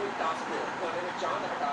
अब सबको एक टास्क दो कोने में चांद हटा